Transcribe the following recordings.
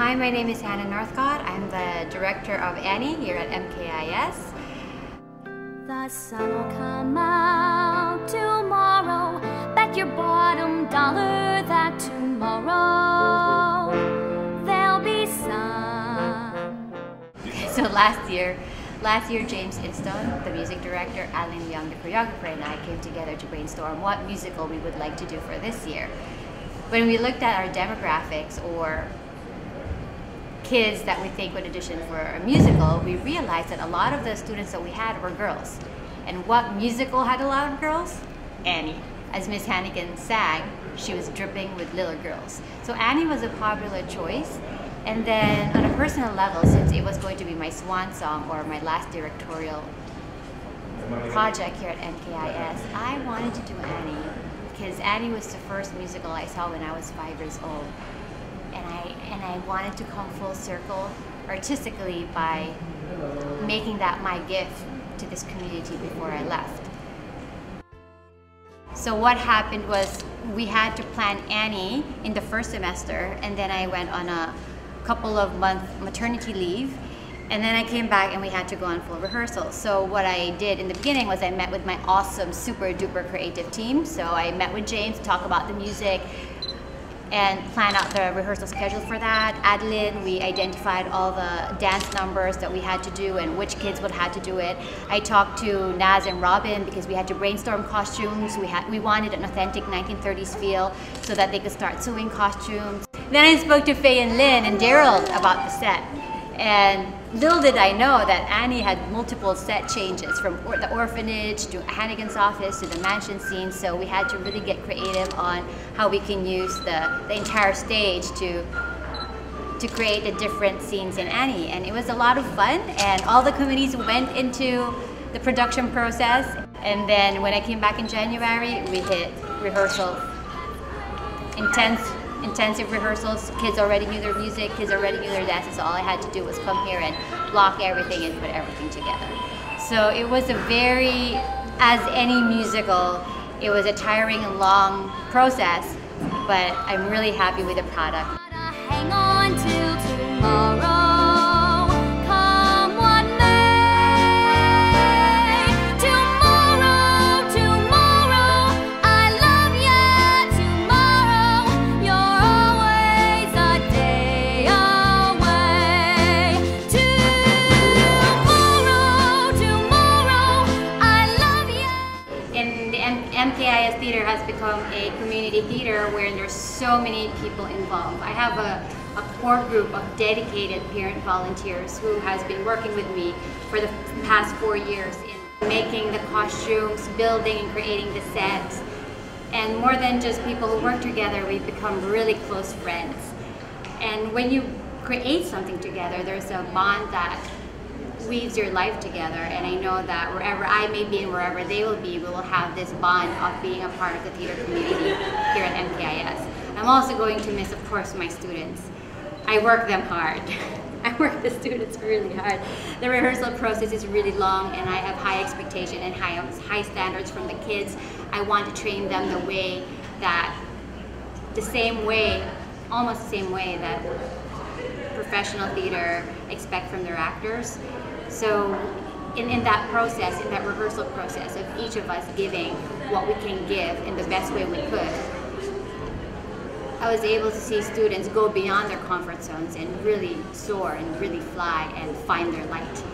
Hi, my name is Hannah Northcott. I'm the director of Annie here at MKIS. The sun will come out tomorrow. Bet your bottom dollar that tomorrow there'll be sun. So last year, last year James Instone, the music director, Alan Young, the choreographer, and I came together to brainstorm what musical we would like to do for this year. When we looked at our demographics or kids that we think would audition for a musical, we realized that a lot of the students that we had were girls. And what musical had a lot of girls? Annie. As Miss Hannigan sang, she was dripping with little girls. So Annie was a popular choice. And then on a personal level, since it was going to be my swan song or my last directorial project here at MKIS, I wanted to do Annie because Annie was the first musical I saw when I was five years old I wanted to come full circle artistically by making that my gift to this community before I left. So what happened was we had to plan Annie in the first semester and then I went on a couple of month maternity leave and then I came back and we had to go on full rehearsal. So what I did in the beginning was I met with my awesome super duper creative team. So I met with James to talk about the music, and plan out the rehearsal schedule for that. Adeline, we identified all the dance numbers that we had to do and which kids would have to do it. I talked to Naz and Robin because we had to brainstorm costumes. We had we wanted an authentic 1930s feel so that they could start sewing costumes. Then I spoke to Faye and Lynn and Daryl about the set. And little did I know that Annie had multiple set changes from or the orphanage to Hannigan's office to the mansion scene. So we had to really get creative on how we can use the, the entire stage to to create the different scenes in Annie. And it was a lot of fun and all the committees went into the production process. And then when I came back in January, we hit rehearsal intense intensive rehearsals. Kids already knew their music, kids already knew their dances. All I had to do was come here and block everything and put everything together. So it was a very, as any musical, it was a tiring and long process, but I'm really happy with the product. Theater has become a community theater where there's so many people involved. I have a, a core group of dedicated parent volunteers who has been working with me for the past four years in making the costumes, building and creating the sets. And more than just people who work together, we've become really close friends. And when you create something together, there's a bond that weaves your life together. And I know that wherever I may be and wherever they will be, we will have this bond of being a part of the theater community here at MKIS. I'm also going to miss, of course, my students. I work them hard. I work the students really hard. The rehearsal process is really long and I have high expectation and high, high standards from the kids. I want to train them the way that, the same way, almost the same way that professional theater expect from their actors. So in, in that process, in that rehearsal process of each of us giving what we can give in the best way we could, I was able to see students go beyond their comfort zones and really soar and really fly and find their light.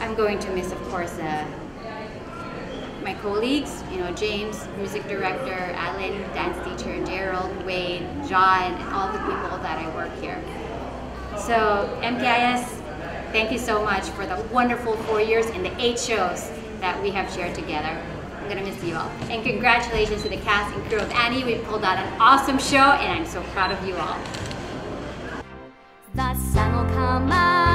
I'm going to miss, of course, uh, my colleagues, you know, James, music director, Alan, dance teacher, Gerald, Wade, John, and all the people that I work here. So MKIS Thank you so much for the wonderful four years and the eight shows that we have shared together. I'm gonna miss you all. And congratulations to the cast and crew of Annie. We pulled out an awesome show and I'm so proud of you all. The sun will come out.